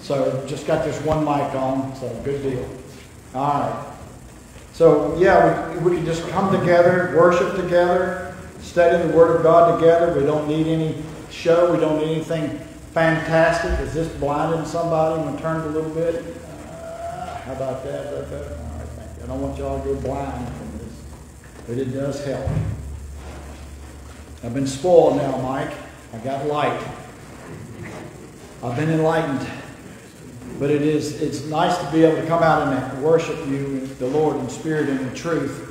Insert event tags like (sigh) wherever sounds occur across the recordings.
So just got this one mic on, so good deal. All right. So yeah, we, we can just come together, worship together, study the Word of God together. We don't need any show. We don't need anything fantastic. Is this blinding somebody? I'm going to turn it a little bit. Uh, how about that? Is that better? All right, thank you. I don't want y'all to go blind from this, but it does help. I've been spoiled now, Mike. I got light. I've been enlightened. But it is it's nice to be able to come out and worship you, the Lord, in spirit and in truth,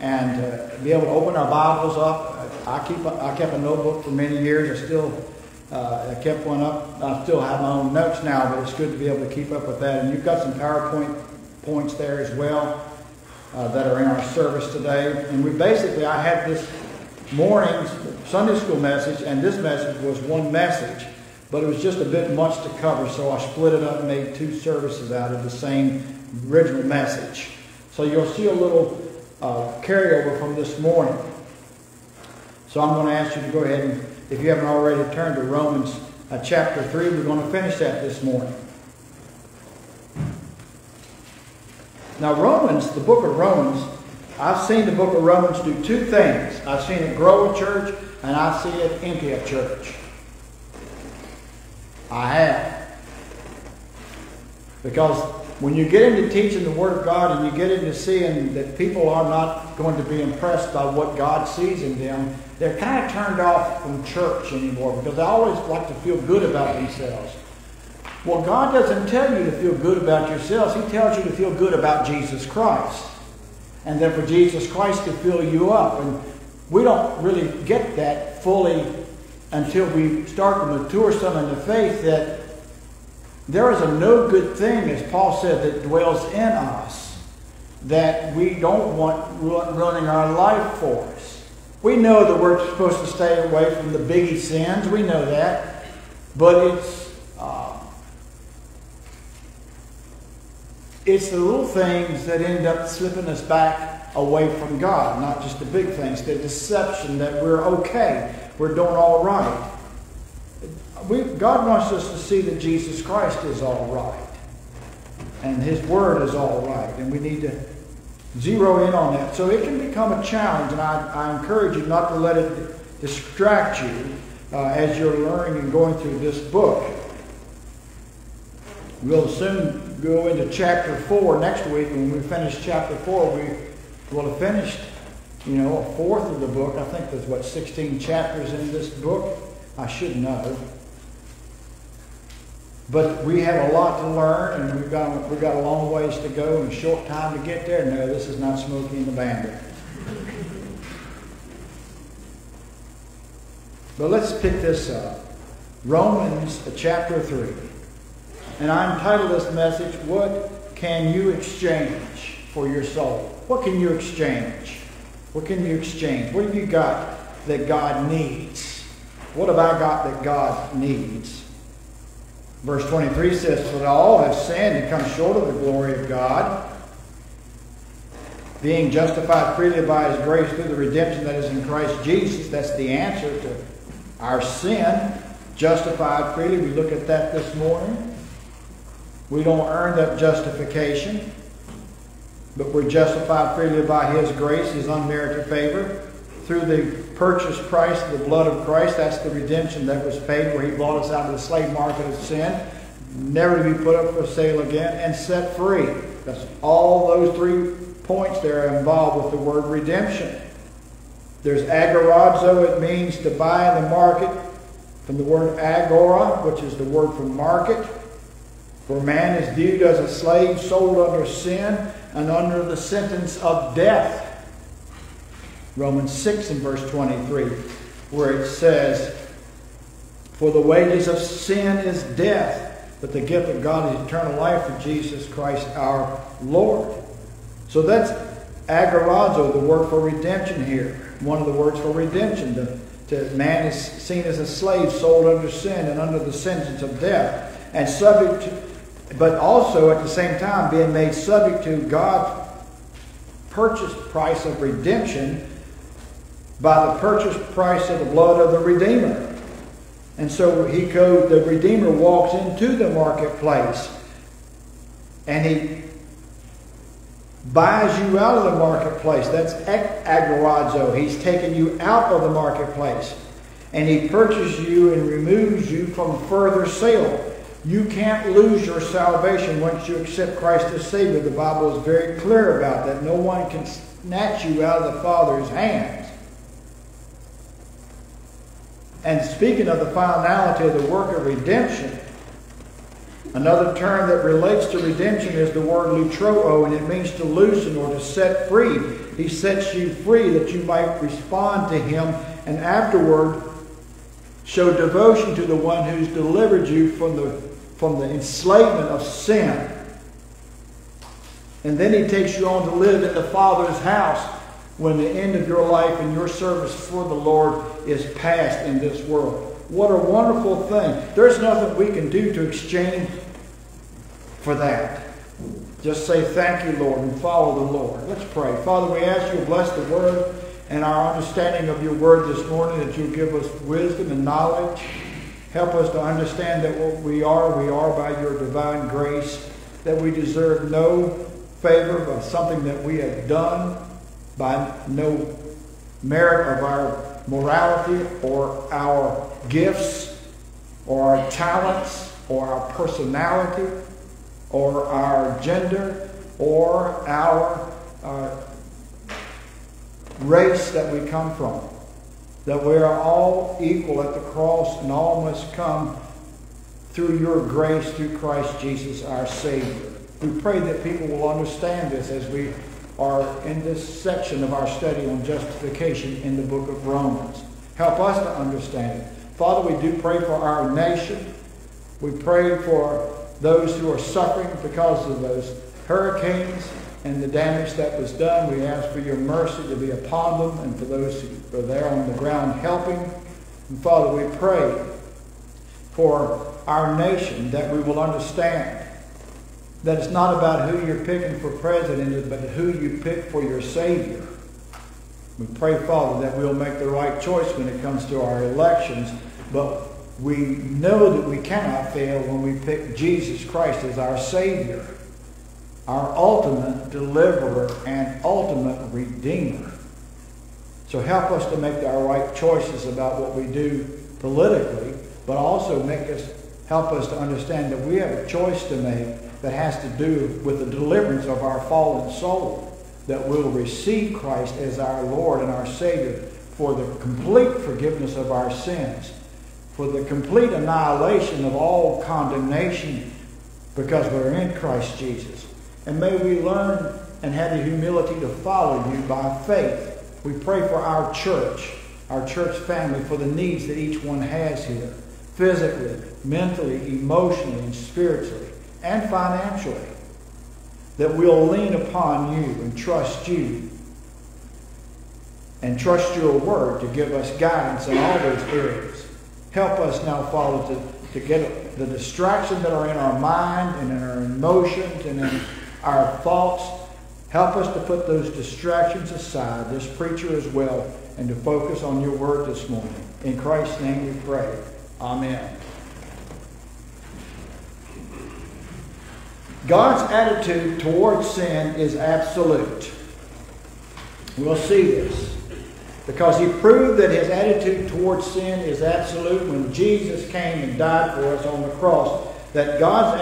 and uh, be able to open our Bibles up. I keep I kept a notebook for many years. I still uh, I kept one up. I still have my own notes now, but it's good to be able to keep up with that. And you've got some PowerPoint points there as well uh, that are in our service today. And we basically I had this morning's Sunday school message, and this message was one message but it was just a bit much to cover, so I split it up and made two services out of the same original message. So you'll see a little uh, carryover from this morning. So I'm going to ask you to go ahead and, if you haven't already, turn to Romans uh, chapter 3. We're going to finish that this morning. Now, Romans, the book of Romans, I've seen the book of Romans do two things. I've seen it grow a church, and I see it empty a church. I have. Because when you get into teaching the Word of God and you get into seeing that people are not going to be impressed by what God sees in them, they're kind of turned off from church anymore because they always like to feel good about themselves. Well, God doesn't tell you to feel good about yourselves. He tells you to feel good about Jesus Christ. And then for Jesus Christ to fill you up. And we don't really get that fully until we start to mature some in the faith that there is a no good thing, as Paul said, that dwells in us that we don't want running our life for us. We know that we're supposed to stay away from the biggie sins. We know that. But it's uh, it's the little things that end up slipping us back away from God, not just the big things, the deception that we're okay we're doing all right. We, God wants us to see that Jesus Christ is all right. And His Word is all right. And we need to zero in on that. So it can become a challenge. And I, I encourage you not to let it distract you uh, as you're learning and going through this book. We'll soon go into chapter 4 next week. And when we finish chapter 4, we will have finished you know, a fourth of the book. I think there's, what, 16 chapters in this book? I should know. But we have a lot to learn, and we've got, we've got a long ways to go and a short time to get there. No, this is not Smokey and the Bandit. But let's pick this up. Romans uh, chapter 3. And I entitled this message, What Can You Exchange for Your Soul? What can you exchange? What can you exchange? What have you got that God needs? What have I got that God needs? Verse 23 says, For all have sinned and come short of the glory of God, being justified freely by his grace through the redemption that is in Christ Jesus. That's the answer to our sin. Justified freely. We look at that this morning. We don't earn that justification but we're justified freely by His grace, His unmerited favor, through the purchase price of the blood of Christ. That's the redemption that was paid, where He bought us out of the slave market of sin, never to be put up for sale again, and set free. That's all those three points there are involved with the word redemption. There's agorazo, it means to buy in the market, from the word agora, which is the word for market. For man is viewed as a slave sold under sin and under the sentence of death. Romans 6 and verse 23, where it says, For the wages of sin is death, but the gift of God is eternal life through Jesus Christ our Lord. So that's agorazo, the word for redemption here. One of the words for redemption. The, to, man is seen as a slave sold under sin and under the sentence of death, and subject to, but also at the same time being made subject to God's purchase price of redemption by the purchase price of the blood of the Redeemer. And so he the Redeemer walks into the marketplace and he buys you out of the marketplace. That's agorazo. He's taken you out of the marketplace. And he purchases you and removes you from further sale. You can't lose your salvation once you accept Christ as Savior. The Bible is very clear about that. No one can snatch you out of the Father's hands. And speaking of the finality of the work of redemption, another term that relates to redemption is the word lutroo, and it means to loosen or to set free. He sets you free that you might respond to him and afterward show devotion to the one who's delivered you from the, from the enslavement of sin. And then he takes you on to live in the Father's house when the end of your life and your service for the Lord is past in this world. What a wonderful thing. There's nothing we can do to exchange for that. Just say thank you, Lord, and follow the Lord. Let's pray. Father, we ask you to bless the word and our understanding of your word this morning, that you give us wisdom and knowledge. Help us to understand that what we are, we are by your divine grace, that we deserve no favor by something that we have done by no merit of our morality or our gifts or our talents or our personality or our gender or our uh, race that we come from. That we are all equal at the cross and all must come through your grace through Christ Jesus our Savior. We pray that people will understand this as we are in this section of our study on justification in the book of Romans. Help us to understand it. Father, we do pray for our nation. We pray for those who are suffering because of those hurricanes and the damage that was done. We ask for your mercy to be upon them and for those who are there on the ground helping. And Father, we pray for our nation that we will understand that it's not about who you're picking for president, but who you pick for your Savior. We pray, Father, that we'll make the right choice when it comes to our elections, but we know that we cannot fail when we pick Jesus Christ as our Savior, our ultimate deliverer and ultimate redeemer. So help us to make our right choices about what we do politically, but also make us help us to understand that we have a choice to make that has to do with the deliverance of our fallen soul, that we'll receive Christ as our Lord and our Savior for the complete forgiveness of our sins, for the complete annihilation of all condemnation because we're in Christ Jesus. And may we learn and have the humility to follow you by faith. We pray for our church, our church family, for the needs that each one has here, physically, mentally, emotionally, and spiritually and financially, that we'll lean upon you and trust you and trust your word to give us guidance in all those areas. Help us now, Father, to, to get the distractions that are in our mind and in our emotions and in our thoughts. Help us to put those distractions aside, this preacher as well, and to focus on your word this morning. In Christ's name we pray. Amen. God's attitude towards sin is absolute. We'll see this. Because he proved that his attitude towards sin is absolute when Jesus came and died for us on the cross. That God's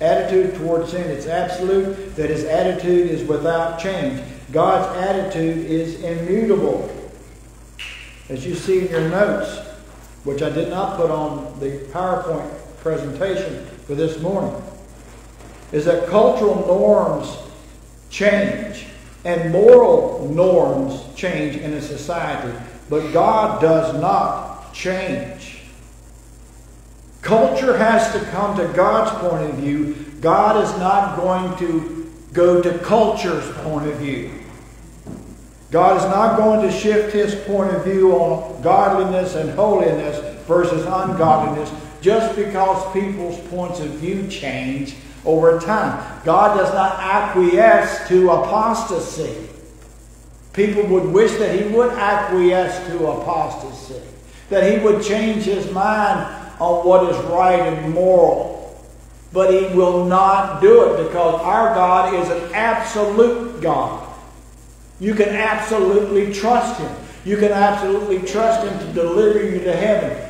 attitude towards sin is absolute, that his attitude is without change. God's attitude is immutable. As you see in your notes, which I did not put on the PowerPoint presentation for this morning is that cultural norms change and moral norms change in a society, but God does not change. Culture has to come to God's point of view. God is not going to go to culture's point of view. God is not going to shift his point of view on godliness and holiness versus ungodliness just because people's points of view change over time. God does not acquiesce to apostasy. People would wish that He would acquiesce to apostasy. that he would change his mind on what is right and moral. But he will not do it because our God is an absolute God. You can absolutely trust him. You can absolutely trust him to deliver you to heaven.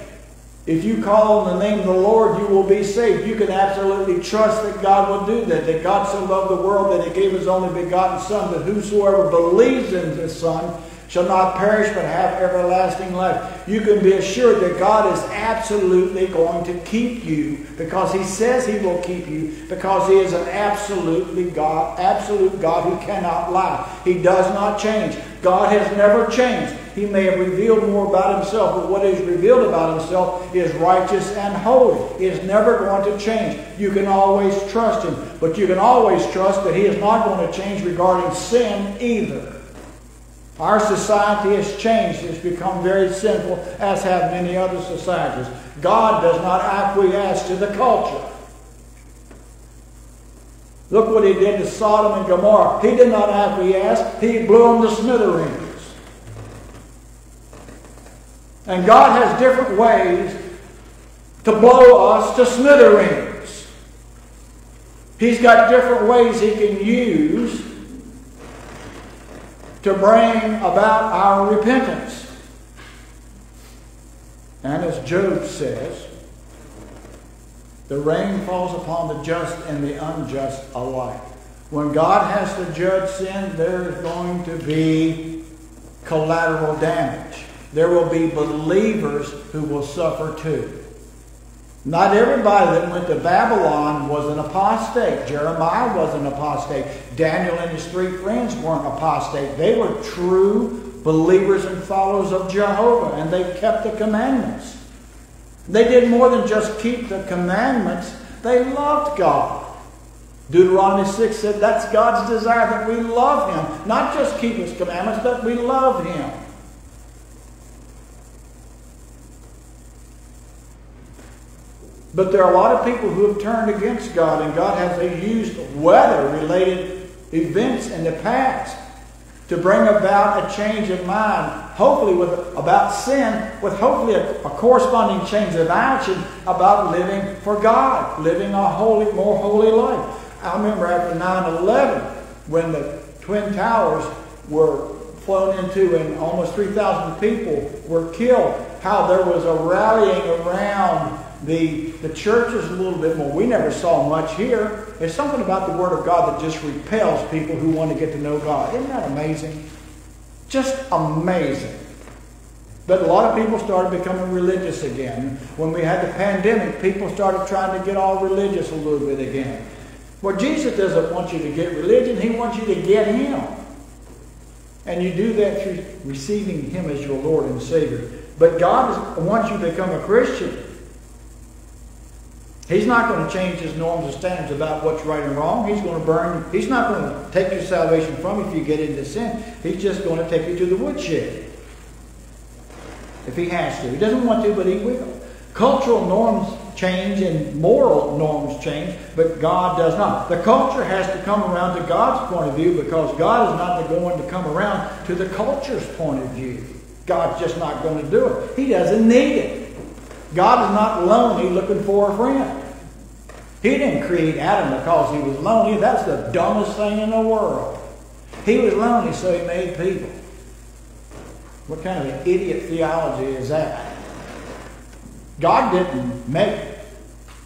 If you call on the name of the Lord, you will be saved. You can absolutely trust that God will do that. That God so loved the world that he gave his only begotten Son, that whosoever believes in his Son shall not perish but have everlasting life. You can be assured that God is absolutely going to keep you because he says he will keep you because he is an absolutely God, absolute God who cannot lie. He does not change. God has never changed. He may have revealed more about himself, but what is revealed about himself is righteous and holy. He is never going to change. You can always trust him, but you can always trust that he is not going to change regarding sin either. Our society has changed. It's become very sinful, as have many other societies. God does not acquiesce to the culture. Look what he did to Sodom and Gomorrah. He did not acquiesce. He blew them to smithereens. And God has different ways to blow us to smithereens. He's got different ways he can use to bring about our repentance. And as Job says, the rain falls upon the just and the unjust alike. When God has to judge sin, there is going to be collateral damage. There will be believers who will suffer too. Not everybody that went to Babylon was an apostate. Jeremiah was an apostate. Daniel and his three friends weren't apostate. They were true believers and followers of Jehovah, and they kept the commandments. They did more than just keep the commandments, they loved God. Deuteronomy 6 said that's God's desire that we love Him. Not just keep His commandments, but we love Him. But there are a lot of people who have turned against God, and God has used weather related events in the past to bring about a change of mind, hopefully with about sin, with hopefully a, a, corresponding change of action about living for God, living a holy, more holy life. I remember after 9-11, when the Twin Towers were flown into and almost 3,000 people were killed, how there was a rallying around the, the church is a little bit more. We never saw much here. There's something about the Word of God that just repels people who want to get to know God. Isn't that amazing? Just amazing. But a lot of people started becoming religious again. When we had the pandemic, people started trying to get all religious a little bit again. Well, Jesus doesn't want you to get religion, He wants you to get Him. And you do that through receiving Him as your Lord and Savior. But God wants you to become a Christian. He's not going to change his norms and standards about what's right and wrong. He's going to burn. He's not going to take your salvation from you if you get into sin. He's just going to take you to the woodshed. If he has to. He doesn't want to, but he will. Cultural norms change and moral norms change, but God does not. The culture has to come around to God's point of view because God is not going to come around to the culture's point of view. God's just not going to do it. He doesn't need it. God is not lonely looking for a friend. He didn't create Adam because he was lonely. That's the dumbest thing in the world. He was lonely, so he made people. What kind of an idiot theology is that? God didn't make it.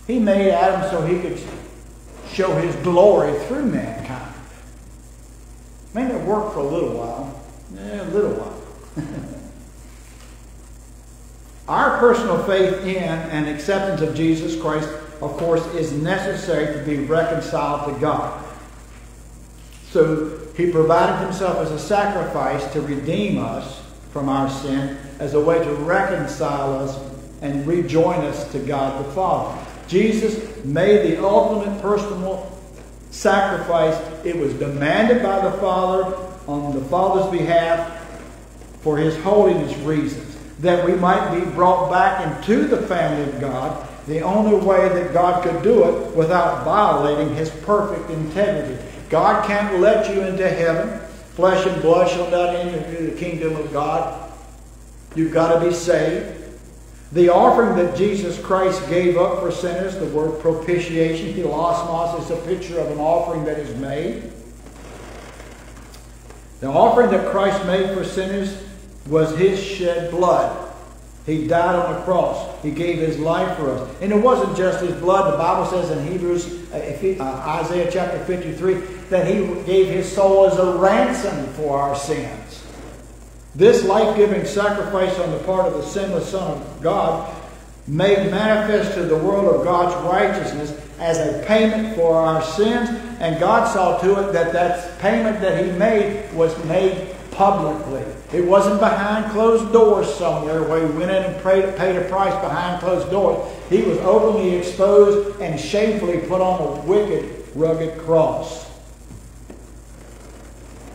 He made Adam so he could show his glory through mankind. May have work for a little while. Yeah, a little while. (laughs) Our personal faith in and acceptance of Jesus Christ of course, is necessary to be reconciled to God. So he provided himself as a sacrifice to redeem us from our sin as a way to reconcile us and rejoin us to God the Father. Jesus made the ultimate personal sacrifice. It was demanded by the Father on the Father's behalf for his holiness reasons, that we might be brought back into the family of God the only way that God could do it without violating his perfect integrity. God can't let you into heaven. Flesh and blood shall not enter into the kingdom of God. You've got to be saved. The offering that Jesus Christ gave up for sinners, the word propitiation, hilasmos, is a picture of an offering that is made. The offering that Christ made for sinners was his shed blood. He died on the cross. He gave his life for us. And it wasn't just his blood. The Bible says in Hebrews, uh, uh Isaiah chapter 53, that he gave his soul as a ransom for our sins. This life giving sacrifice on the part of the sinless Son of God made manifest to the world of God's righteousness as a payment for our sins. And God saw to it that that payment that he made was made publicly. It wasn't behind closed doors somewhere where he went in and paid, paid a price behind closed doors. He was openly exposed and shamefully put on a wicked, rugged cross.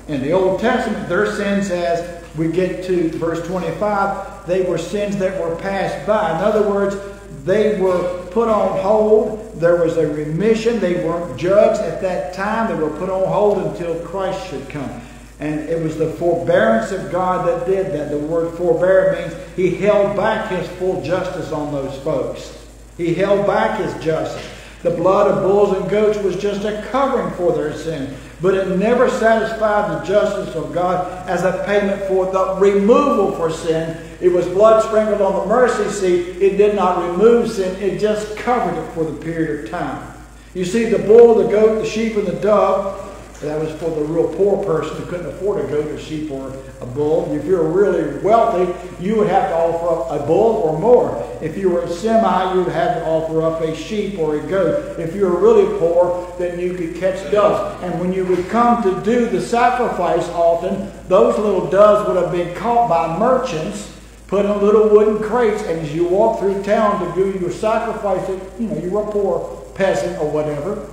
In the Old Testament, their sins, as we get to verse 25, they were sins that were passed by. In other words, they were put on hold. There was a remission. They weren't judged at that time. They were put on hold until Christ should come. And it was the forbearance of God that did that. The word forbear means he held back his full justice on those folks. He held back his justice. The blood of bulls and goats was just a covering for their sin, but it never satisfied the justice of God as a payment for the removal for sin. It was blood sprinkled on the mercy seat. It did not remove sin, it just covered it for the period of time. You see, the bull, the goat, the sheep, and the dove that was for the real poor person who couldn't afford a goat, a sheep, or a bull. If you're really wealthy, you would have to offer up a bull or more. If you were semi, you would have to offer up a sheep or a goat. If you were really poor, then you could catch doves. And when you would come to do the sacrifice often, those little doves would have been caught by merchants, put in little wooden crates, and as you walk through town to do your sacrifice, you know, you were a poor peasant or whatever,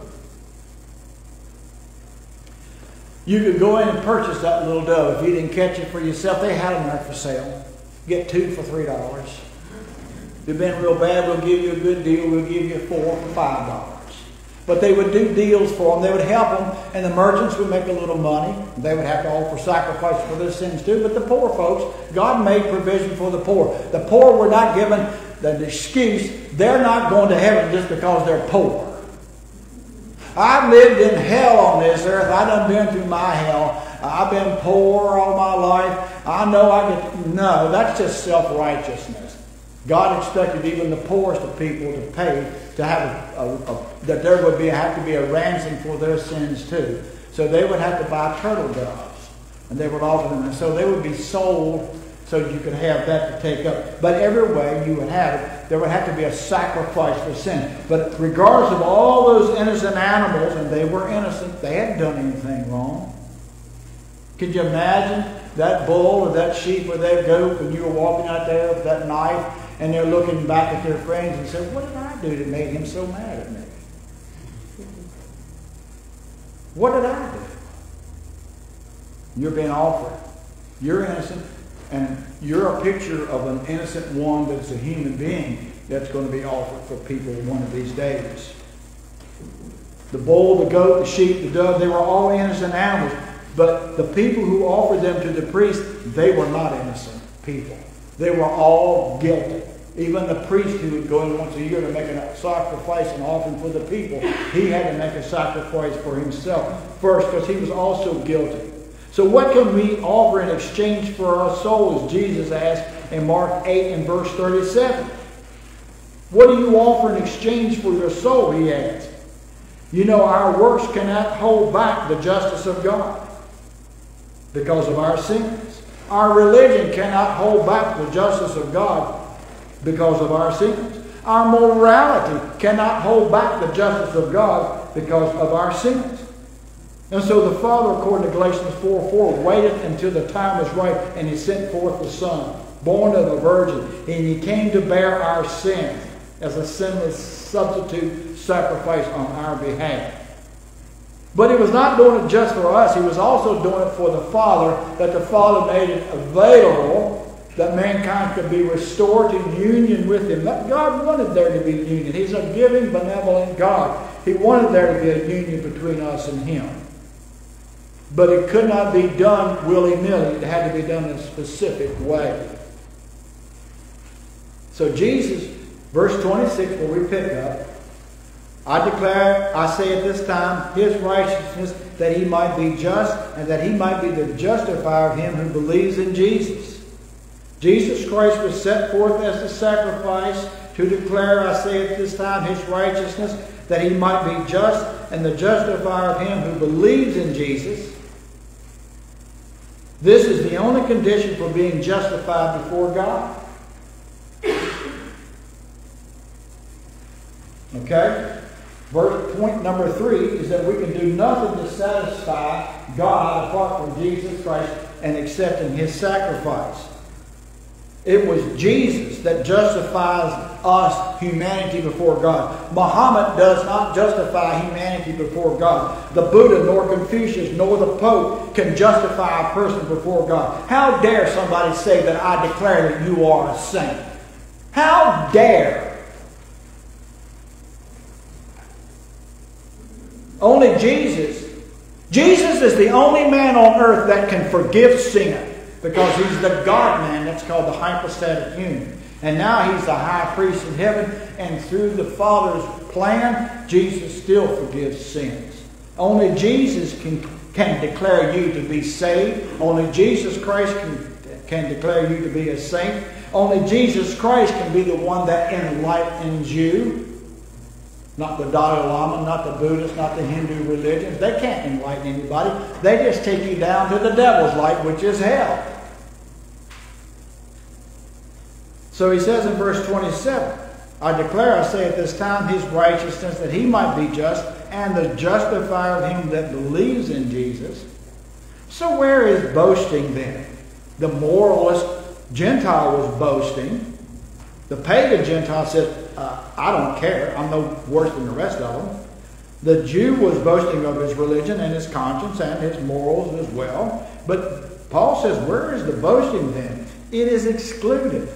You could go in and purchase that little dove. If you didn't catch it for yourself, they had them there for sale. Get two for three dollars. If you've been real bad, we'll give you a good deal. We'll give you four for five dollars. But they would do deals for them. They would help them, and the merchants would make a little money. They would have to offer sacrifice for their sins too. But the poor folks, God made provision for the poor. The poor were not given the excuse they're not going to heaven just because they're poor. I've lived in hell on this earth. I done been through my hell. I've been poor all my life. I know I get. No, that's just self righteousness. God expected even the poorest of people to pay to have a, a, a, that there would be have to be a ransom for their sins too. So they would have to buy turtle doves, and they would offer them, and so they would be sold so you could have that to take up. But every way you would have it, there would have to be a sacrifice for sin. But regardless of all those innocent animals, and they were innocent, they hadn't done anything wrong. Could you imagine that bull or that sheep or that goat when you were walking out there with that knife and they're looking back at their friends and saying, What did I do that made him so mad at me? What did I do? You're being offered. You're innocent. And you're a picture of an innocent one that's a human being that's going to be offered for people one of these days. The bull, the goat, the sheep, the dove, they were all innocent animals. But the people who offered them to the priest, they were not innocent people. They were all guilty. Even the priest who would go in once a year to make a sacrifice and offering for the people, he had to make a sacrifice for himself first because he was also guilty. So, what can we offer in exchange for our souls? Jesus asked in Mark 8 and verse 37. What do you offer in exchange for your soul? He asked. You know, our works cannot hold back the justice of God because of our sins. Our religion cannot hold back the justice of God because of our sins. Our morality cannot hold back the justice of God because of our sins. And so the Father, according to Galatians 4 4, waited until the time was right, and he sent forth the Son, born of a virgin, and he came to bear our sin as a sinless substitute sacrifice on our behalf. But he was not doing it just for us, he was also doing it for the Father, that the Father made it available that mankind could be restored to union with him. That God wanted there to be union. He's a giving, benevolent God. He wanted there to be a union between us and him. But it could not be done willy nilly, it had to be done in a specific way. So Jesus, verse 26, where we pick up, I declare, I say at this time, his righteousness, that he might be just, and that he might be the justifier of him who believes in Jesus. Jesus Christ was set forth as the sacrifice to declare, I say at this time, his righteousness, that he might be just and the justifier of him who believes in Jesus. This is the only condition for being justified before God. Okay? Verse point number three is that we can do nothing to satisfy God apart from Jesus Christ and accepting his sacrifice. It was Jesus that justifies us, humanity, before God. Muhammad does not justify humanity before God. The Buddha, nor Confucius, nor the Pope can justify a person before God. How dare somebody say that I declare that you are a saint? How dare? Only Jesus. Jesus is the only man on earth that can forgive sin because he's the God man. That's called the hypostatic union. And now he's the high priest in heaven, and through the Father's plan, Jesus still forgives sins. Only Jesus can, can declare you to be saved. Only Jesus Christ can, can declare you to be a saint. Only Jesus Christ can be the one that enlightens you. Not the Dalai Lama, not the Buddhists, not the Hindu religions. They can't enlighten anybody. They just take you down to the devil's light, which is hell. So he says in verse 27, I declare, I say at this time, his righteousness, that he might be just, and the justifier of him that believes in Jesus. So where is boasting then? The moralist Gentile was boasting. The pagan Gentile said, uh, I don't care. I'm no worse than the rest of them. The Jew was boasting of his religion and his conscience and his morals as well. But Paul says, where is the boasting then? It is excluded.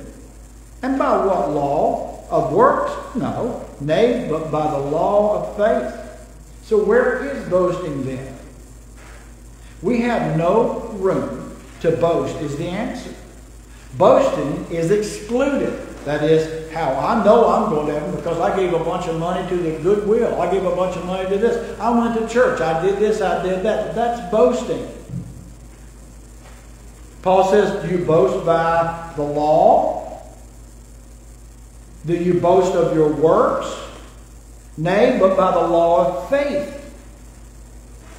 And by what law? Of works? No. Nay, but by the law of faith. So where is boasting then? We have no room to boast, is the answer. Boasting is excluded. That is how I know I'm going to heaven because I gave a bunch of money to the goodwill. I gave a bunch of money to this. I went to church. I did this. I did that. That's boasting. Paul says, Do you boast by the law do you boast of your works? Nay, but by the law of faith.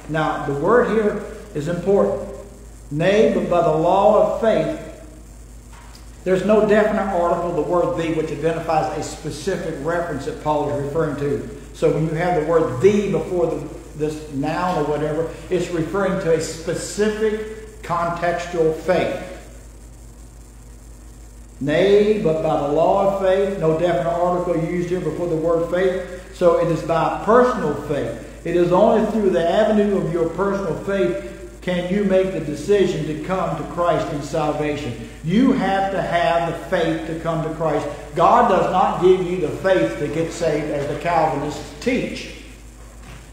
Now, the word here is important. Nay, but by the law of faith. There's no definite article, the word the, which identifies a specific reference that Paul is referring to. So when you have the word the before the, this noun or whatever, it's referring to a specific contextual faith. Nay, but by the law of faith, no definite article used here before the word faith. So it is by personal faith. It is only through the avenue of your personal faith can you make the decision to come to Christ in salvation. You have to have the faith to come to Christ. God does not give you the faith to get saved as the Calvinists teach.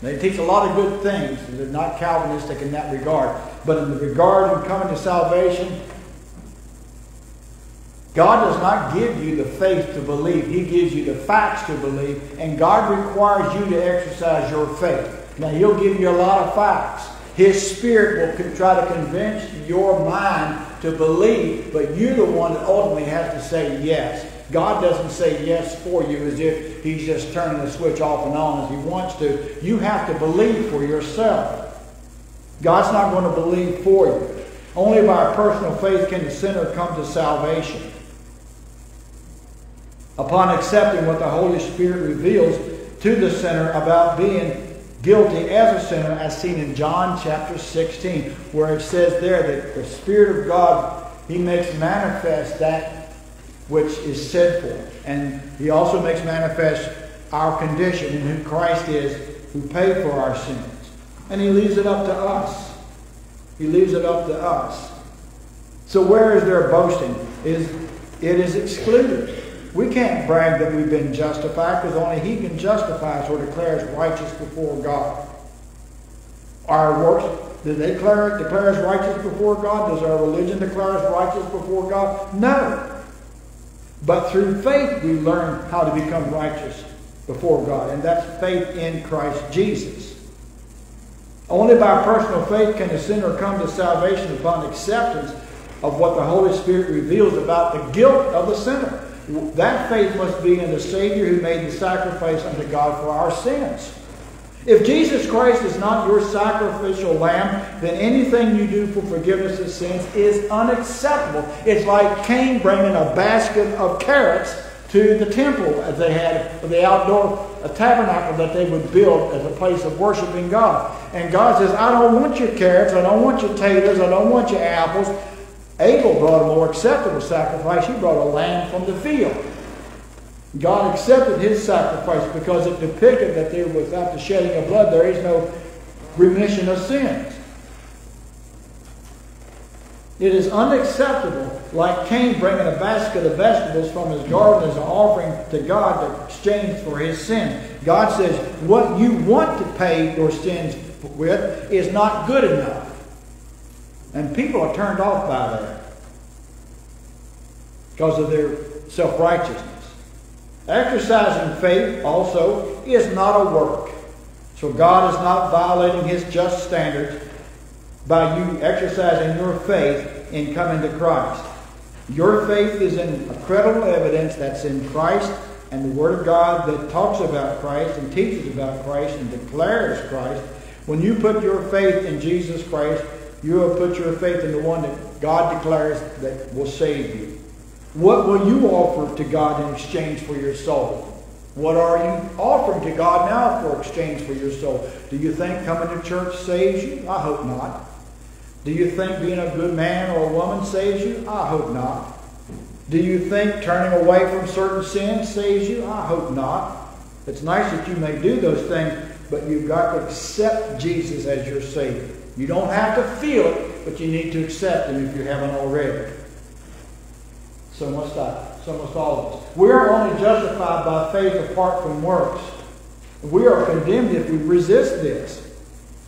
They teach a lot of good things. They're not Calvinistic in that regard. But in the regard of coming to salvation, God does not give you the faith to believe. He gives you the facts to believe. And God requires you to exercise your faith. Now, He'll give you a lot of facts. His Spirit will try to convince your mind to believe, but you're the one that ultimately has to say yes. God doesn't say yes for you as if He's just turning the switch off and on as He wants to. You have to believe for yourself. God's not going to believe for you. Only by personal faith can the sinner come to salvation upon accepting what the Holy Spirit reveals to the sinner about being guilty as a sinner, as seen in John chapter 16, where it says there that the Spirit of God, He makes manifest that which is sinful. And He also makes manifest our condition and who Christ is, who paid for our sins. And He leaves it up to us. He leaves it up to us. So where is their boasting? Is it is excluded. We can't brag that we've been justified because only He can justify us or declare us righteous before God. Our works, do they declare, declare us righteous before God? Does our religion declare us righteous before God? No. But through faith, we learn how to become righteous before God, and that's faith in Christ Jesus. Only by personal faith can a sinner come to salvation upon acceptance of what the Holy Spirit reveals about the guilt of the sinner. That faith must be in the Savior who made the sacrifice unto God for our sins. If Jesus Christ is not your sacrificial lamb, then anything you do for forgiveness of sins is unacceptable. It's like Cain bringing a basket of carrots to the temple as they had the outdoor tabernacle that they would build as a place of worshiping God. And God says, I don't want your carrots, I don't want your taters, I don't want your apples. Abel brought a more acceptable sacrifice. He brought a lamb from the field. God accepted his sacrifice because it depicted that there, without the shedding of blood, there is no remission of sins. It is unacceptable, like Cain bringing a basket of vegetables from his garden as an offering to God to exchange for his sin. God says, what you want to pay your sins with is not good enough. And people are turned off by that because of their self righteousness. Exercising faith also is not a work. So God is not violating his just standards by you exercising your faith in coming to Christ. Your faith is in credible evidence that's in Christ and the Word of God that talks about Christ and teaches about Christ and declares Christ. When you put your faith in Jesus Christ, you have put your faith in the one that God declares that will save you. What will you offer to God in exchange for your soul? What are you offering to God now for exchange for your soul? Do you think coming to church saves you? I hope not. Do you think being a good man or a woman saves you? I hope not. Do you think turning away from certain sins saves you? I hope not. It's nice that you may do those things, but you've got to accept Jesus as your Savior. You don't have to feel it, but you need to accept Him if you haven't already. So must I. So must all of us. We are only justified by faith apart from works. We are condemned if we resist this.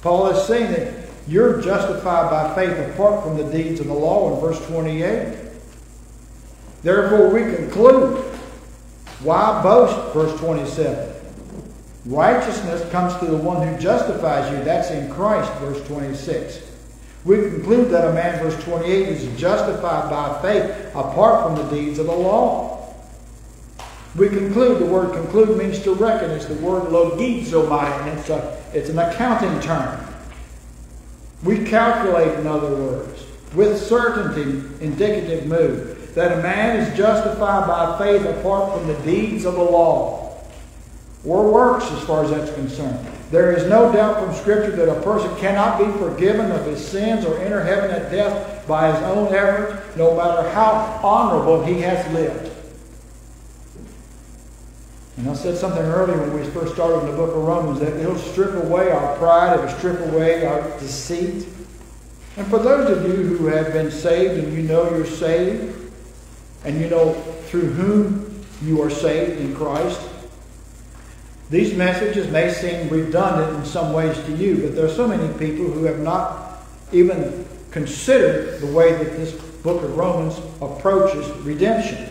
Paul is saying that you're justified by faith apart from the deeds of the law in verse 28. Therefore, we conclude. Why boast? Verse 27. Righteousness comes to the one who justifies you. That's in Christ, verse 26. We conclude that a man, verse 28, is justified by faith apart from the deeds of the law. We conclude, the word conclude means to reckon. It's the word logizomai, and it's, a, it's an accounting term. We calculate, in other words, with certainty, indicative mood, that a man is justified by faith apart from the deeds of the law or works as far as that's concerned. There is no doubt from Scripture that a person cannot be forgiven of his sins or enter heaven at death by his own efforts, no matter how honorable he has lived. And I said something earlier when we first started in the book of Romans that it'll strip away our pride, it'll strip away our deceit. And for those of you who have been saved and you know you're saved, and you know through whom you are saved in Christ, these messages may seem redundant in some ways to you, but there are so many people who have not even considered the way that this book of Romans approaches redemption.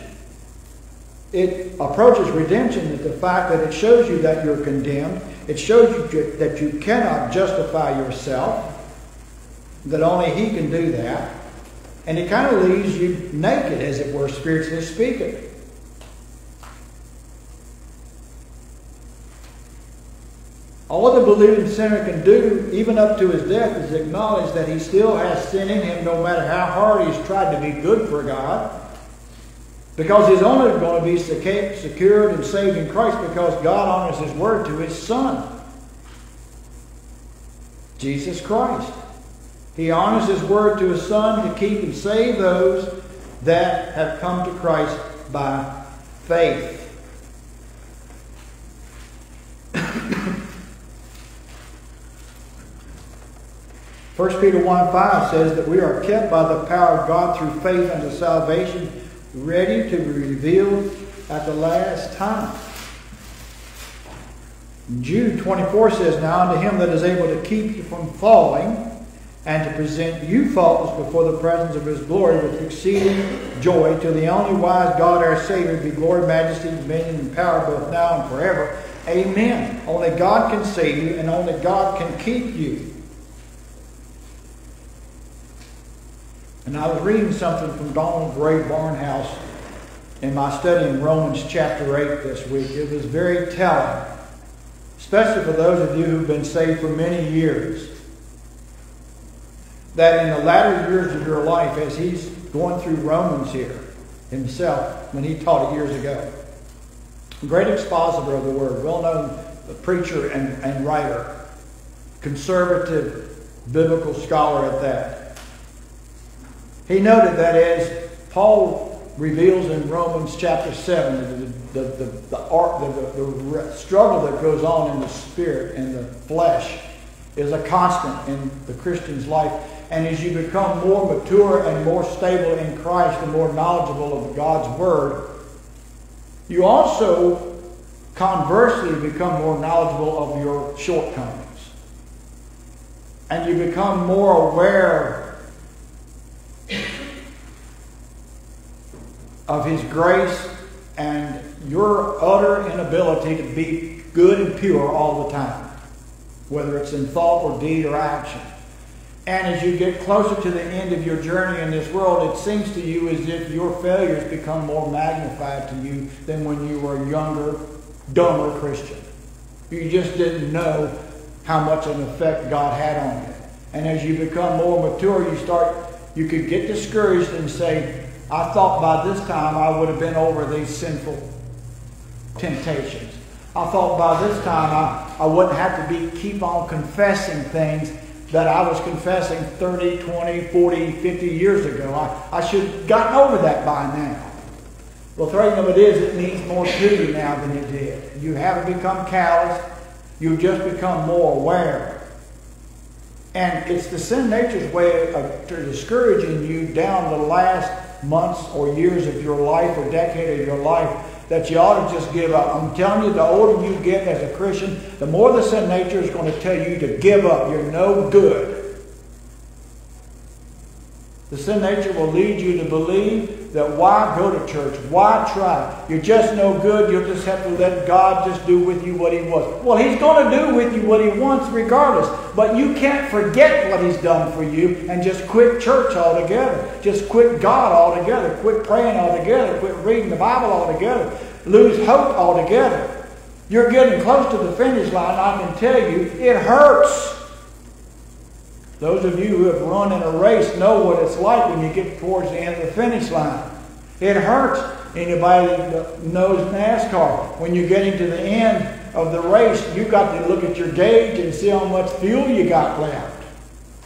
It approaches redemption with the fact that it shows you that you're condemned. It shows you that you cannot justify yourself, that only He can do that. And it kind of leaves you naked, as it were, spiritually speaking. All the believing sinner can do, even up to his death, is acknowledge that he still has sin in him no matter how hard he's tried to be good for God. Because he's only going to be secured and saved in Christ because God honors his word to his Son, Jesus Christ. He honors his word to his Son to keep and save those that have come to Christ by faith. 1 Peter 1 5 says that we are kept by the power of God through faith unto salvation, ready to be revealed at the last time. Jude 24 says, Now unto him that is able to keep you from falling and to present you faultless before the presence of his glory with exceeding joy. To the only wise God our Savior be glory, majesty, dominion, and power both now and forever. Amen. Only God can save you, and only God can keep you. And I was reading something from Donald Grey Barnhouse in my study in Romans chapter 8 this week. It was very telling, especially for those of you who've been saved for many years that in the latter years of your life, as he's going through Romans here himself, when he taught it years ago, great expositor of the word, well known preacher and, and writer, conservative biblical scholar at that. He noted that as Paul reveals in Romans chapter 7 the, the, the, the, art, the, the struggle that goes on in the spirit and the flesh is a constant in the Christian's life. And as you become more mature and more stable in Christ and more knowledgeable of God's Word, you also conversely become more knowledgeable of your shortcomings. And you become more aware of His grace and your utter inability to be good and pure all the time, whether it's in thought or deed or action. And as you get closer to the end of your journey in this world, it seems to you as if your failures become more magnified to you than when you were a younger, dumber Christian. You just didn't know how much an effect God had on you. And as you become more mature, you start, you could get discouraged and say, I thought by this time I would have been over these sinful temptations. I thought by this time I, I wouldn't have to be keep on confessing things that I was confessing 30, 20, 40, 50 years ago. I, I should have gotten over that by now. Well, the thing of it is, it means more to you now than it did. You haven't become callous. You've just become more aware. And it's the sin nature's way of discouraging you down the last months or years of your life or decade of your life that you ought to just give up. I'm telling you, the older you get as a Christian, the more the sin nature is going to tell you to give up. You're no good. The sin nature will lead you to believe that why go to church? Why try? You're just no good. You'll just have to let God just do with you what He wants. Well, He's going to do with you what He wants regardless. But you can't forget what He's done for you and just quit church altogether. Just quit God altogether. Quit praying altogether. Quit reading the Bible altogether. Lose hope altogether. You're getting close to the finish line. I can tell you, it hurts. Those of you who have run in a race know what it's like when you get towards the end of the finish line. It hurts. Anybody that knows NASCAR, when you're getting to the end of the race, you've got to look at your gauge and see how much fuel you got left.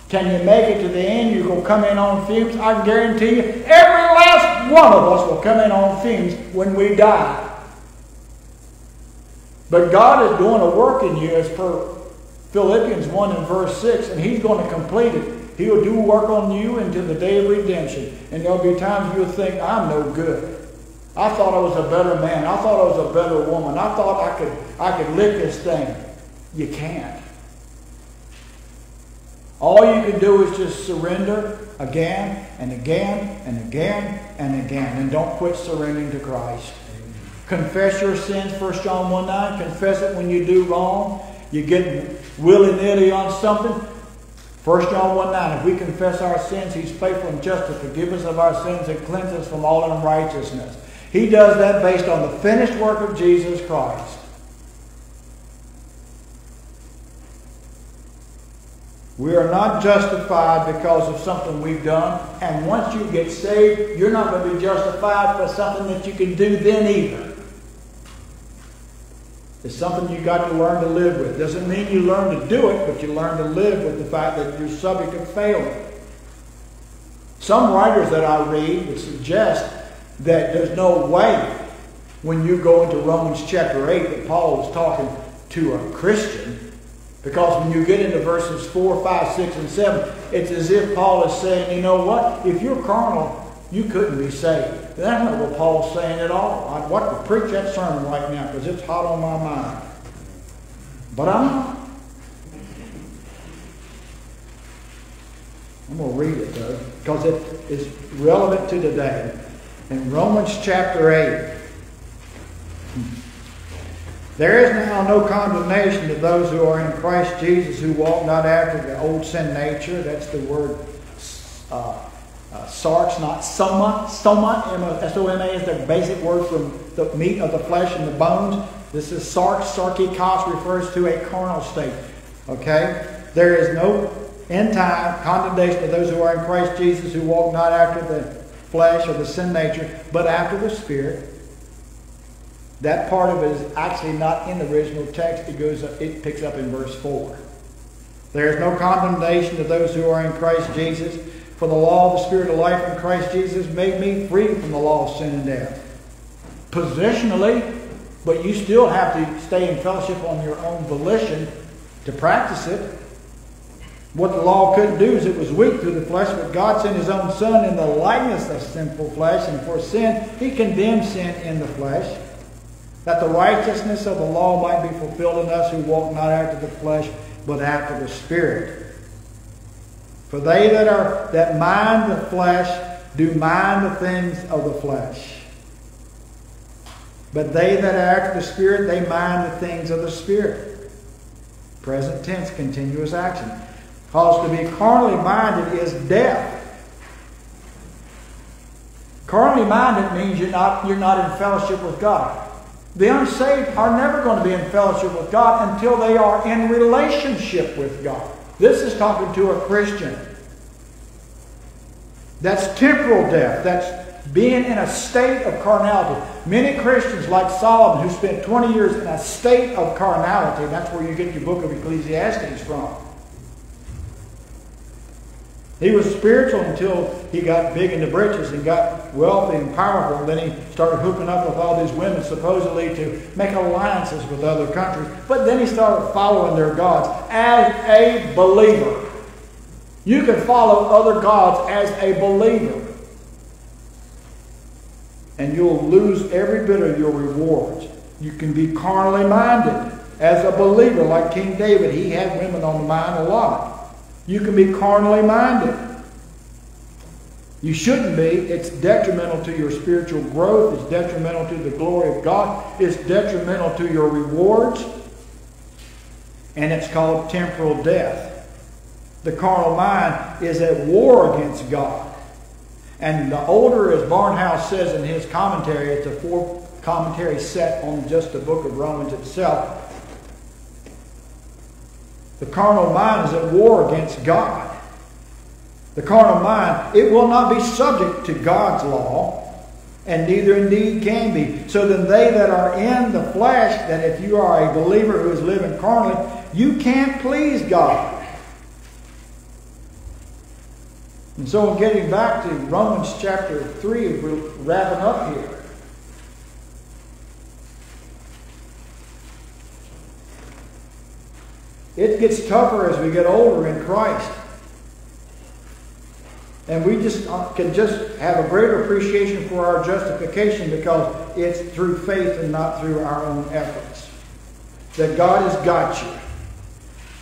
Can you make it to the end? You're going to come in on fumes. I guarantee you, every last one of us will come in on fumes when we die. But God is doing a work in you as per Philippians 1 and verse 6, and He's going to complete it. He'll do work on you until the day of redemption. And there'll be times you'll think, I'm no good. I thought I was a better man. I thought I was a better woman. I thought I could, I could lick this thing. You can't. All you can do is just surrender again and again and again and again. And don't quit surrendering to Christ. Confess your sins, 1 John 1 9. Confess it when you do wrong. You get willy-nilly on something. 1 John 1 9, if we confess our sins, He's faithful and just to forgive us of our sins and cleanse us from all unrighteousness. He does that based on the finished work of Jesus Christ. We are not justified because of something we've done. And once you get saved, you're not going to be justified for something that you can do then either. It's something you got to learn to live with. Doesn't mean you learn to do it, but you learn to live with the fact that you're subject to failing. Some writers that I read would suggest that there's no way when you go into Romans chapter 8 that Paul is talking to a Christian. Because when you get into verses 4, 5, 6, and 7, it's as if Paul is saying, you know what? If you're carnal, you couldn't be saved. That's not what Paul's saying at all. I'd want to preach that sermon right now because it's hot on my mind. But I'm. I'm going to read it though, because it is relevant to today. In Romans chapter 8, there is now no condemnation to those who are in Christ Jesus, who walk not after the old sin nature. That's the word uh, uh, sarx, not soma. Soma, S-O-M-A is the basic word from the meat of the flesh and the bones. This is sarx. Sarkikos refers to a carnal state. Okay? There is no end time condemnation of those who are in Christ Jesus, who walk not after the flesh or the sin nature, but after the Spirit. That part of it is actually not in the original text. It goes, it picks up in verse four. There is no condemnation to those who are in Christ Jesus, for the law of the Spirit of life in Christ Jesus made me free from the law of sin and death. Positionally, but you still have to stay in fellowship on your own volition to practice it. What the law couldn't do is it was weak through the flesh, but God sent His own Son in the likeness of sinful flesh, and for sin, He condemned sin in the flesh, that the righteousness of the law might be fulfilled in us who walk not after the flesh, but after the Spirit. For they that are that mind the flesh do mind the things of the flesh. But they that are after the Spirit, they mind the things of the Spirit. Present tense, continuous action. Because to be carnally minded is death. Carnally minded means you're not, you're not in fellowship with God. The unsaved are never going to be in fellowship with God until they are in relationship with God. This is talking to a Christian. That's temporal death. That's being in a state of carnality. Many Christians, like Solomon, who spent 20 years in a state of carnality, that's where you get your book of Ecclesiastes from. He was spiritual until he got big in the britches and got wealthy and powerful. Then he started hooking up with all these women, supposedly to make alliances with other countries. But then he started following their gods as a believer. You can follow other gods as a believer. And you'll lose every bit of your rewards. You can be carnally minded as a believer, like King David. He had women on the mind a lot. You can be carnally minded. You shouldn't be. It's detrimental to your spiritual growth. It's detrimental to the glory of God. It's detrimental to your rewards. And it's called temporal death. The carnal mind is at war against God. And the older, as Barnhouse says in his commentary, it's a four commentary set on just the book of Romans itself. The carnal mind is at war against God. The carnal mind, it will not be subject to God's law, and neither indeed can be. So then they that are in the flesh, that if you are a believer who is living carnally, you can't please God. And so getting back to Romans chapter 3, we're wrapping up here. It gets tougher as we get older in Christ. And we just uh, can just have a greater appreciation for our justification because it's through faith and not through our own efforts. That God has got you.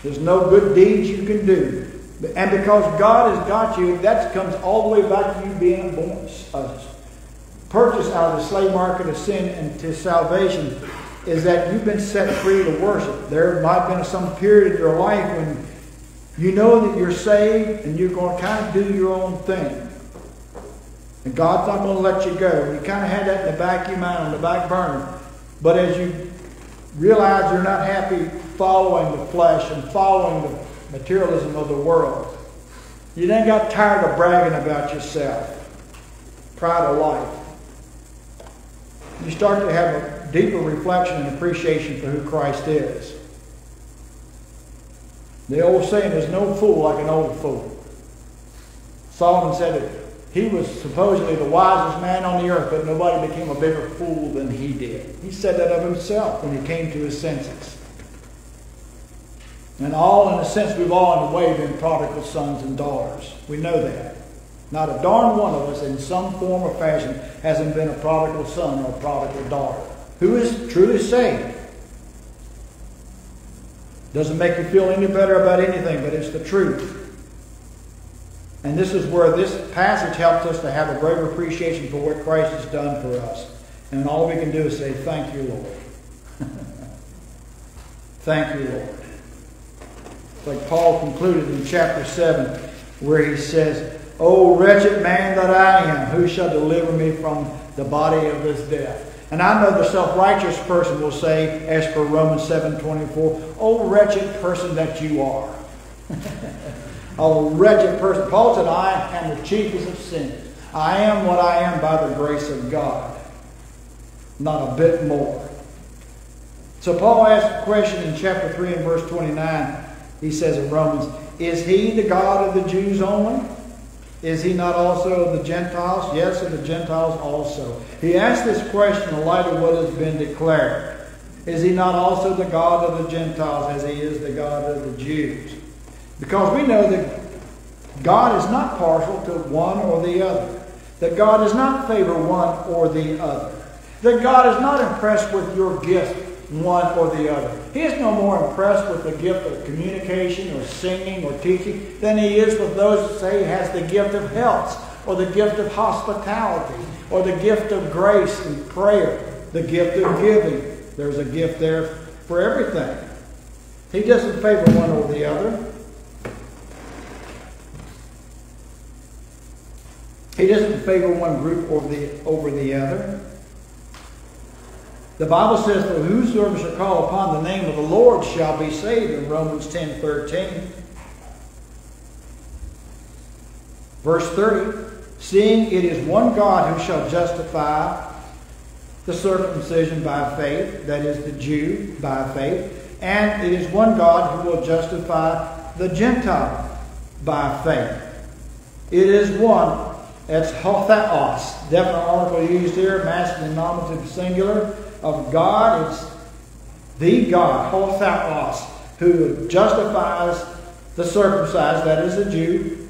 There's no good deeds you can do. And because God has got you, that comes all the way back to you being born, purchased out of the slave market of sin into salvation is that you've been set free to worship. There might have been some period in your life when you know that you're saved and you're going to kind of do your own thing. And God's not going to let you go. You kind of had that in the back of your mind, on the back burner. But as you realize you're not happy following the flesh and following the materialism of the world, you then got tired of bragging about yourself. Pride of life. You start to have a deeper reflection and appreciation for who Christ is. The old saying, is no fool like an old fool. Solomon said it. He was supposedly the wisest man on the earth, but nobody became a bigger fool than he did. He said that of himself when he came to his senses. And all, in a sense, we've all in a way been prodigal sons and daughters. We know that. Not a darn one of us in some form or fashion hasn't been a prodigal son or a prodigal daughter who is truly saved. Doesn't make you feel any better about anything, but it's the truth. And this is where this passage helps us to have a greater appreciation for what Christ has done for us. And all we can do is say, Thank you, Lord. (laughs) Thank you, Lord. Like Paul concluded in chapter 7, where he says, O wretched man that I am, who shall deliver me from the body of this death? And I know the self-righteous person will say, as per Romans 7.24, O wretched person that you are. (laughs) O wretched person. Paul said, I am the chiefest of sinners. I am what I am by the grace of God. Not a bit more. So Paul asked a question in chapter 3 and verse 29. He says in Romans, Is he the God of the Jews only? Is he not also of the Gentiles? Yes, of the Gentiles also. He asked this question in light of what has been declared. Is he not also the God of the Gentiles as he is the God of the Jews? Because we know that God is not partial to one or the other. That God does not favor one or the other. That God is not impressed with your gift one or the other. He is no more impressed with the gift of communication or singing or teaching than he is with those that say he has the gift of health or the gift of hospitality or the gift of grace and prayer, the gift of giving. There's a gift there for everything. He doesn't favor one or the other. He doesn't favor one group over the, over the other. The Bible says, For whosoever shall call upon the name of the Lord shall be saved in Romans 10 13. Verse 30 Seeing it is one God who shall justify the circumcision by faith, that is, the Jew by faith, and it is one God who will justify the Gentile by faith. It is one, that's ho theos, definite article used here, masculine nominative singular of God. It's the God, Ho theos, who justifies the circumcised, that is the Jew,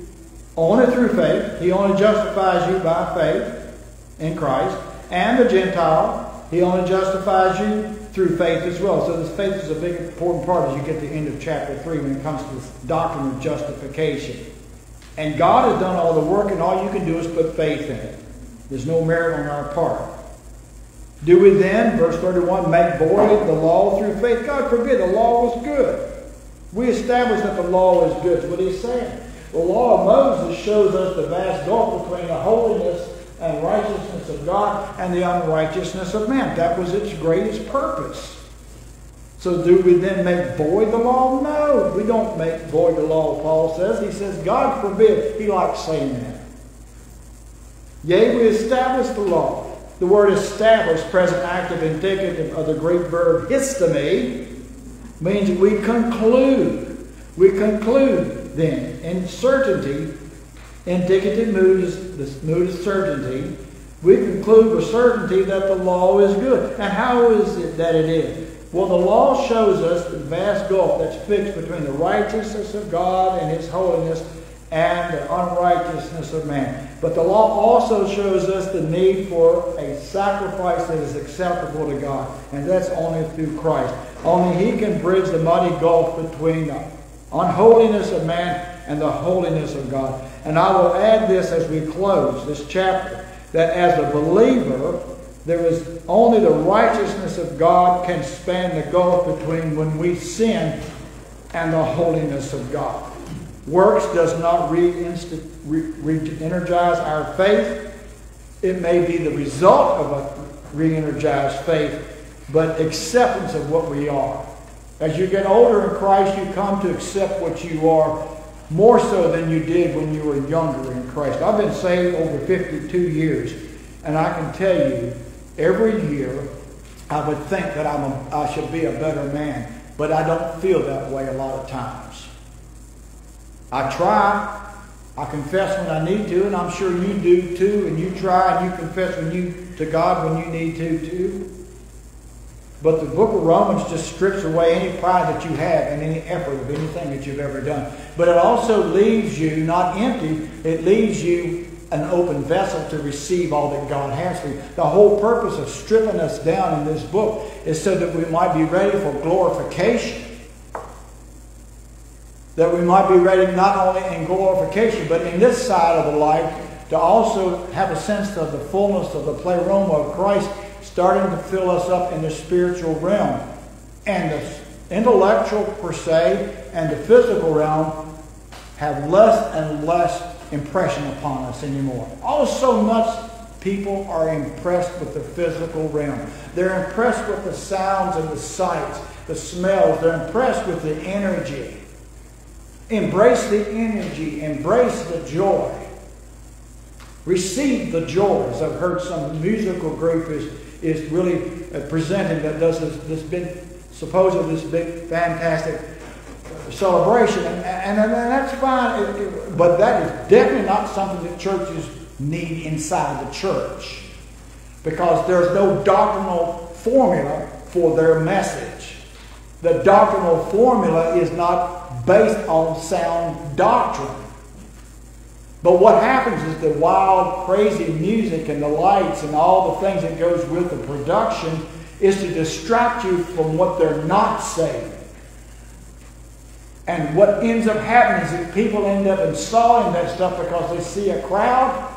only through faith. He only justifies you by faith in Christ. And the Gentile, he only justifies you through faith as well. So this faith is a big important part as you get to the end of chapter 3 when it comes to this doctrine of justification. And God has done all the work, and all you can do is put faith in it. There's no merit on our part. Do we then, verse 31, make void the law through faith? God forbid, the law was good. We establish that the law is good. That's what he's saying. The law of Moses shows us the vast gulf between the holiness and righteousness of God and the unrighteousness of man. That was its greatest purpose. So do we then make void the law? No, we don't make void the law, Paul says. He says, God forbid. He likes saying that. Yea, we establish the law. The word established, present active indicative of the Greek verb histemi, means we conclude. We conclude then in certainty. Indicative mood is the mood of certainty. We conclude with certainty that the law is good. And how is it that it is? Well, the law shows us the vast gulf that's fixed between the righteousness of God and His holiness and the unrighteousness of man. But the law also shows us the need for a sacrifice that is acceptable to God, and that's only through Christ. Only He can bridge the muddy gulf between the unholiness of man and the holiness of God. And I will add this as we close this chapter that as a believer, there is only the righteousness of God can span the gulf between when we sin and the holiness of God. Works does not re-energize our faith. It may be the result of a re-energized faith, but acceptance of what we are. As you get older in Christ, you come to accept what you are more so than you did when you were younger in Christ. I've been saved over 52 years, and I can tell you, every year I would think that I'm a, I should be a better man, but I don't feel that way a lot of times. I try. I confess when I need to, and I'm sure you do too, and you try and you confess when you to God when you need to too. But the book of Romans just strips away any pride that you have and any effort of anything that you've ever done. But it also leaves you not empty, it leaves you an open vessel to receive all that God has for you. The whole purpose of stripping us down in this book is so that we might be ready for glorification. That we might be ready not only in glorification, but in this side of the life to also have a sense of the fullness of the pleroma of Christ starting to fill us up in the spiritual realm. And the intellectual per se and the physical realm have less and less impression upon us anymore. Also much people are impressed with the physical realm. They're impressed with the sounds and the sights, the smells. They're impressed with the energy. Embrace the energy, embrace the joy. Receive the joy. As I've heard some musical group is, is really uh, presenting that does this, this big, supposedly this big, fantastic celebration. And, and, and that's fine, it, it, but that is definitely not something that churches need inside the church because there's no doctrinal formula for their message. The doctrinal formula is not based on sound doctrine. But what happens is the wild, crazy music and the lights and all the things that goes with the production is to distract you from what they're not saying. And what ends up happening is that people end up installing that stuff because they see a crowd.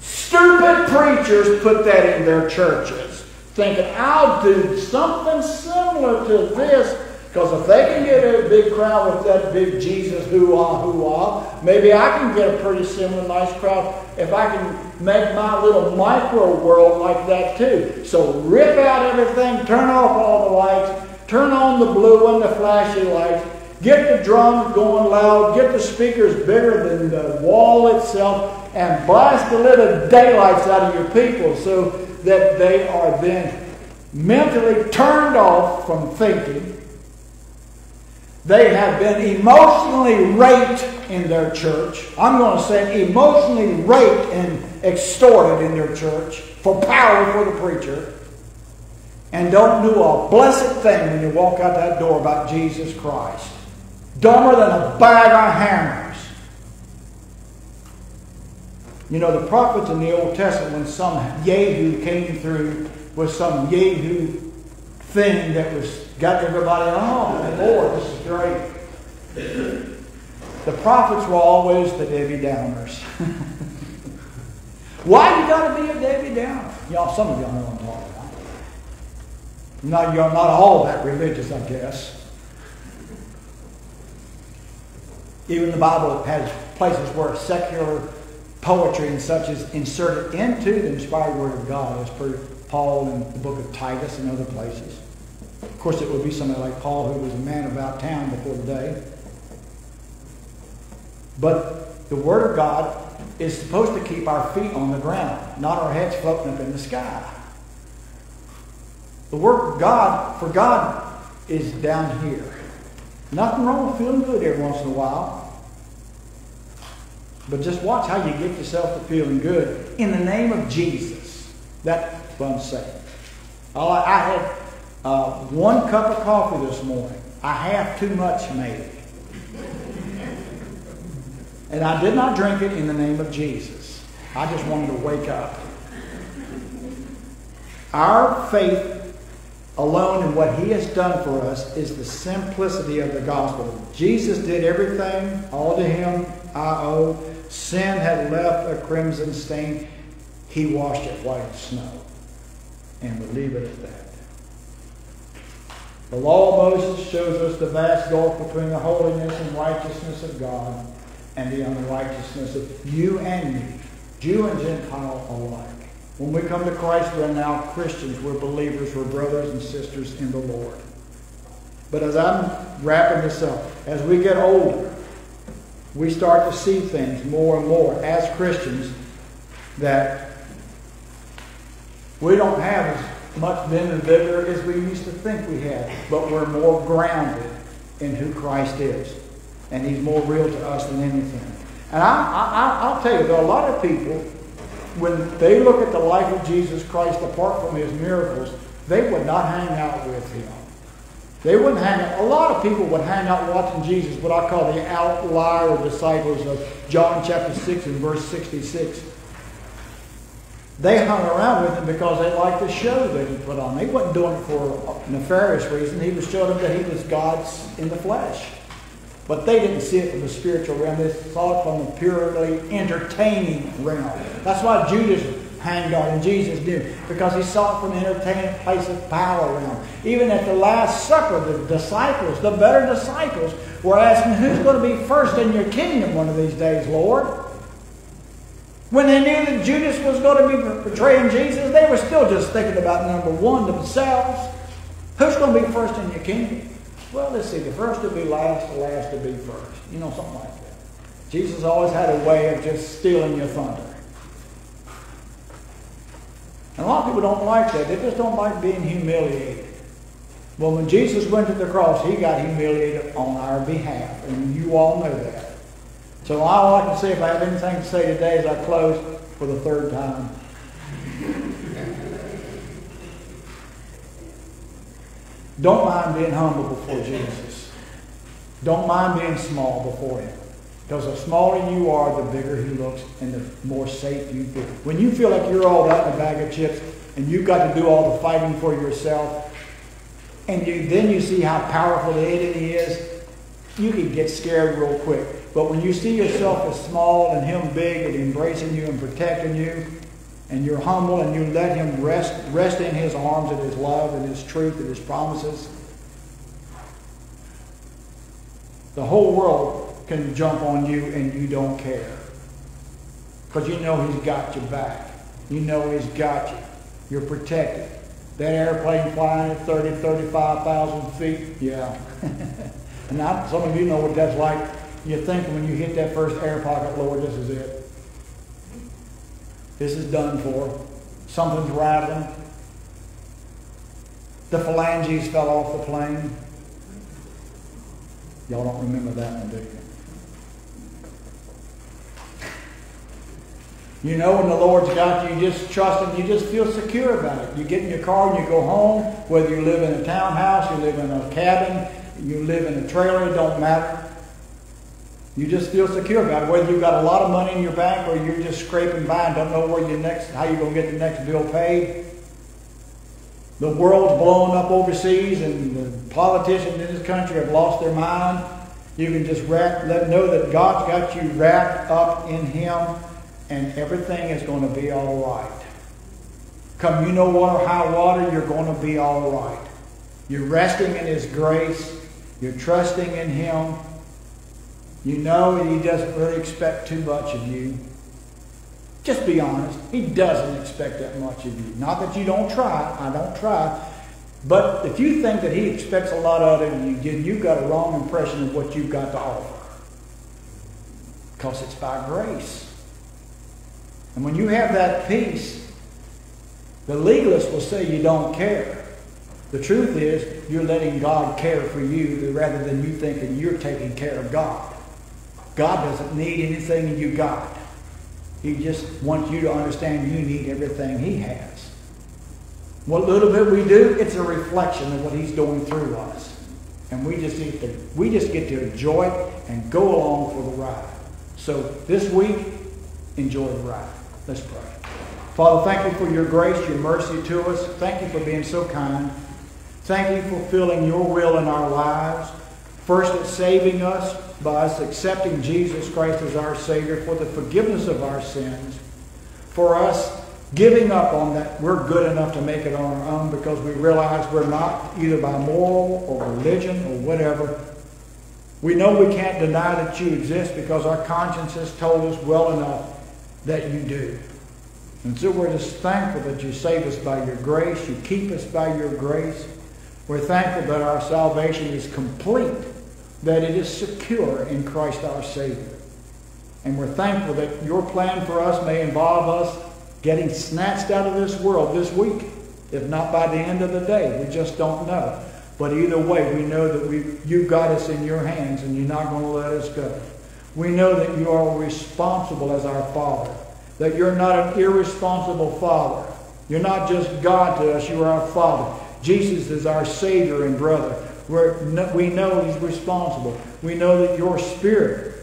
Stupid preachers put that in their churches, thinking, I'll do something similar to this because if they can get a big crowd with that big Jesus hoo-ah, hoo-ah, maybe I can get a pretty similar nice crowd if I can make my little micro world like that too. So rip out everything, turn off all the lights, turn on the blue and the flashy lights, get the drums going loud, get the speakers bigger than the wall itself, and blast the little daylights out of your people so that they are then mentally turned off from thinking they have been emotionally raped in their church. I'm going to say emotionally raped and extorted in their church for power for the preacher. And don't do a blessed thing when you walk out that door about Jesus Christ. Dumber than a bag of hammers. You know, the prophets in the Old Testament, when some Jehu came through with some Jehu thing that was got everybody, oh, Lord, this is great. The prophets were always the Debbie Downers. (laughs) Why do you got to be a Debbie Downer? Y'all, some of y'all know what I'm talking about. Not, you're not all that religious, I guess. Even the Bible has places where secular poetry and such is inserted into the inspired Word of God, as per Paul in the book of Titus and other places. Course, it would be somebody like Paul, who was a man about town before the day. But the Word of God is supposed to keep our feet on the ground, not our heads floating up in the sky. The Word of God, for God, is down here. Nothing wrong with feeling good every once in a while. But just watch how you get yourself to feeling good in the name of Jesus. That's what I'm saying. I had uh, one cup of coffee this morning. I have too much, maybe. And I did not drink it in the name of Jesus. I just wanted to wake up. Our faith alone in what he has done for us is the simplicity of the gospel. Jesus did everything, all to him I owe. Sin had left a crimson stain. He washed it white as snow. And we'll leave it at that. The law of Moses shows us the vast gulf between the holiness and righteousness of God and the unrighteousness of you and me, Jew and Gentile alike. When we come to Christ, we're now Christians. We're believers. We're brothers and sisters in the Lord. But as I'm wrapping this up, as we get older, we start to see things more and more as Christians that we don't have as much vim and vigor as we used to think we had, but we're more grounded in who Christ is. And he's more real to us than anything. And I, I, will tell you, there are a lot of people, when they look at the life of Jesus Christ apart from his miracles, they would not hang out with him. They wouldn't hang out. A lot of people would hang out watching Jesus, what I call the outlier disciples of John chapter 6 and verse 66. They hung around with him because they liked the show that he put on. He wasn't doing it for a nefarious reason. He was showing them that he was God's in the flesh. But they didn't see it from the spiritual realm. They saw it from the purely entertaining realm. That's why Judas hanged on and Jesus knew because he saw it from the entertaining place of power realm. Even at the Last Supper, the disciples, the better disciples, were asking, Who's going to be first in your kingdom one of these days, Lord? When they knew that Judas was going to be betraying Jesus, they were still just thinking about number one themselves. Who's going to be first in your kingdom? Well, let's see. The first to be last, the last to be first. You know, something like that. Jesus always had a way of just stealing your thunder. And a lot of people don't like that. They just don't like being humiliated. Well, when Jesus went to the cross, he got humiliated on our behalf. And you all know that. So all I can say, if I have anything to say today as I close for the third time, Don't mind being humble before Jesus. Don't mind being small before Him. Because the smaller you are, the bigger He looks and the more safe you feel. When you feel like you're all that in a bag of chips and you've got to do all the fighting for yourself, and you, then you see how powerful the enemy is, you can get scared real quick. But when you see yourself as small and Him big and embracing you and protecting you, and you're humble and you let him rest, rest in his arms and his love and his truth and his promises, the whole world can jump on you and you don't care. Because you know he's got your back. You know he's got you. You're protected. That airplane flying at 30, 35,000 feet, yeah. (laughs) and I, some of you know what that's like. You think when you hit that first air pocket, Lord, this is it. This is done for. Something's rattling. The phalanges fell off the plane. Y'all don't remember that one, do you? You know when the Lord's got you, you just trust Him, you just feel secure about it. You get in your car and you go home, whether you live in a townhouse, you live in a cabin, you live in a trailer, it don't matter. You just feel secure about it. Whether you've got a lot of money in your bank or you're just scraping by and don't know where your next, how you're going to get the next bill paid. The world's blowing up overseas and the politicians in this country have lost their mind. You can just wrap, let know that God's got you wrapped up in Him and everything is going to be all right. Come you know what or high water, you're going to be all right. You're resting in His grace. You're trusting in Him. You know He doesn't really expect too much of you. Just be honest. He doesn't expect that much of you. Not that you don't try. I don't try. But if you think that He expects a lot out of you, then you've got a wrong impression of what you've got to offer. Because it's by grace. And when you have that peace, the legalist will say you don't care. The truth is, you're letting God care for you rather than you thinking you're taking care of God. God doesn't need anything you got. He just wants you to understand you need everything He has. What little bit we do, it's a reflection of what He's doing through us. And we just get to, we just get to enjoy it and go along for the ride. So this week, enjoy the ride. Let's pray. Father, thank you for your grace, your mercy to us. Thank you for being so kind. Thank you for fulfilling your will in our lives. First, it's saving us by us accepting Jesus Christ as our Savior for the forgiveness of our sins. For us giving up on that we're good enough to make it on our own because we realize we're not either by moral or religion or whatever. We know we can't deny that you exist because our conscience has told us well enough that you do. And so we're just thankful that you save us by your grace. You keep us by your grace. We're thankful that our salvation is complete that it is secure in Christ our Savior. And we're thankful that your plan for us may involve us getting snatched out of this world this week, if not by the end of the day. We just don't know. But either way, we know that we, you've got us in your hands and you're not going to let us go. We know that you are responsible as our Father, that you're not an irresponsible Father. You're not just God to us, you are our Father. Jesus is our Savior and brother where we know He's responsible. We know that your Spirit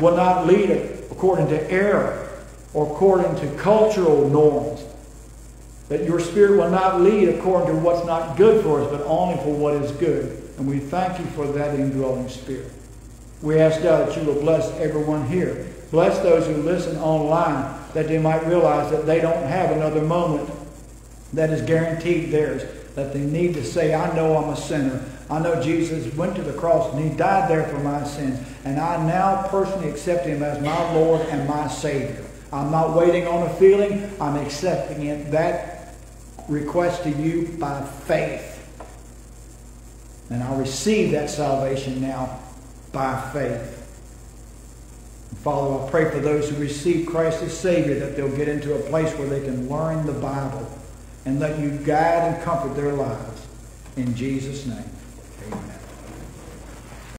will not lead according to error or according to cultural norms. That your Spirit will not lead according to what's not good for us, but only for what is good. And we thank you for that indwelling Spirit. We ask God that you will bless everyone here. Bless those who listen online that they might realize that they don't have another moment that is guaranteed theirs. That they need to say, I know I'm a sinner. I know Jesus went to the cross and he died there for my sins. And I now personally accept him as my Lord and my Savior. I'm not waiting on a feeling. I'm accepting it. That request to you by faith. And I receive that salvation now by faith. Father, I pray for those who receive Christ as Savior that they'll get into a place where they can learn the Bible and let you guide and comfort their lives. In Jesus' name.